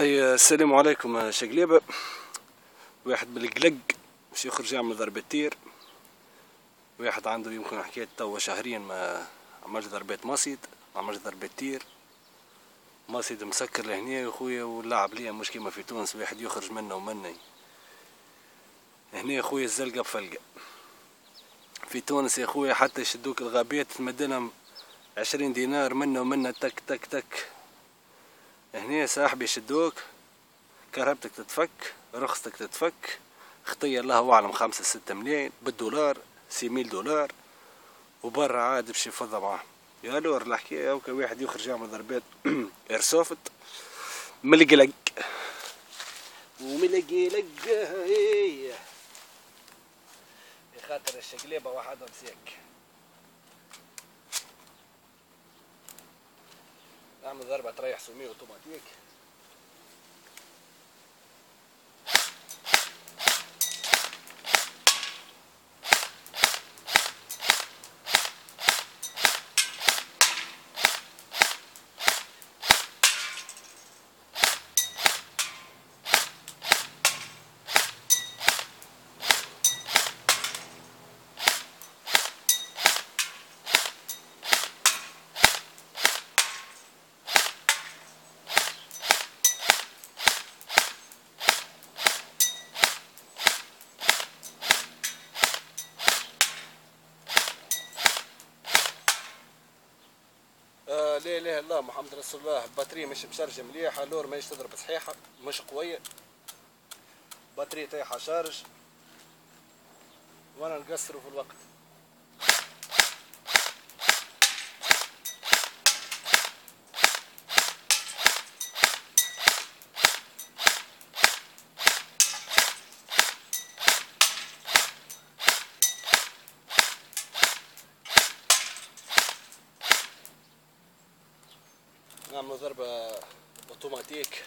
أي السلام عليكم شقليبة. واحد بالقلق باش يخرج يعمل ضربة تير واحد عنده يمكن حكاية توا شهرين ما عملش ضربة مصيد ما عملش ضربة تير مصيد مسكر لهنا يا خويا واللعب ليا مش كيما في تونس واحد يخرج منا ومني. هنا يا خويا الزلقة بفلقة. في تونس يا خويا حتى يشدوك الغابات تمدلهم عشرين دينار منا ومنا تك تك تك. هنا صاحبي يشدوك كهربتك تتفك رخصتك تتفك خطية الله أعلم خمسة ستة ملايين بالدولار سيميل دولار وبرا عاد باش يفضى معاه يا لور الحكاية هوكا واحد يخرج يعمل ضربات ايرسوفت القلق هي. خاطر الشقليبة واحدة مسيك اعمل ضربة تريح سمية أوتوماتيك. لا إله إلا الله محمد رسول الله. البطارية مش مشرجة مليحة لور ماهيش تضرب صحيحة مش قوية. بطارية تايحة شارج. وأنا نقصرو في الوقت. نعمل ضربة أوتوماتيك.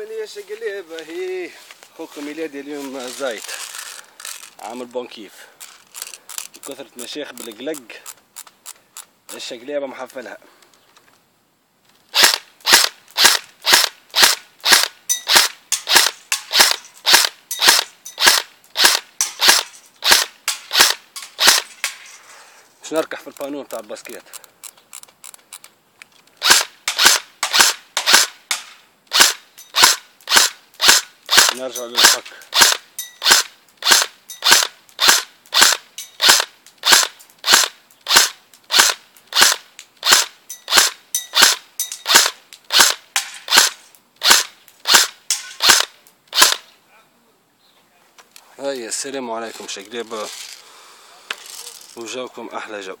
عامل يا شقليبة هي خوكم ميلادي اليوم زايد عامل بونكيف كثرة مشايخ بالقلق الشقليبة محفلها. باش نركح في البانون تاع الباسكيت؟ نرجع للحك هيا السلام عليكم شقليبة وجوكم أحلى جو.